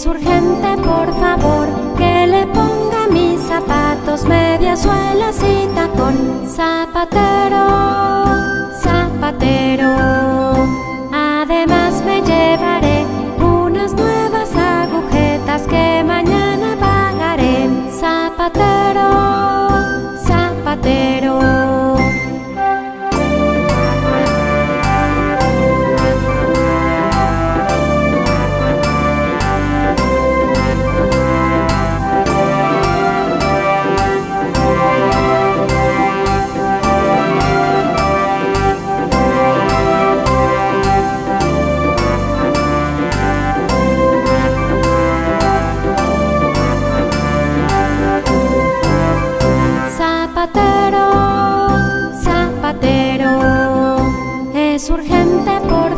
Es urgente, por favor, que le ponga mis zapatos, medias, suelas y tacón. Zapatero, zapatero. Además me llevaré unas nuevas agujetas que mañana pagaré. Zapatero. Es urgente por